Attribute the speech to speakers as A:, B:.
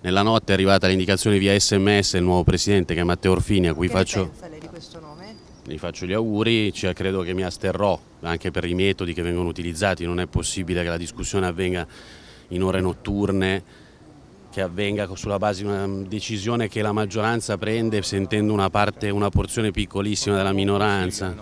A: Nella notte è arrivata l'indicazione via sms del nuovo presidente che è Matteo Orfini a cui
B: Che
A: faccio,
B: lei di questo nome?
A: gli faccio gli auguri, cioè, credo che mi asterrò anche per i metodi che vengono utilizzati, non è possibile che la discussione avvenga in ore notturne, che avvenga sulla base di una decisione che la maggioranza prende sentendo una parte, una porzione piccolissima della minoranza.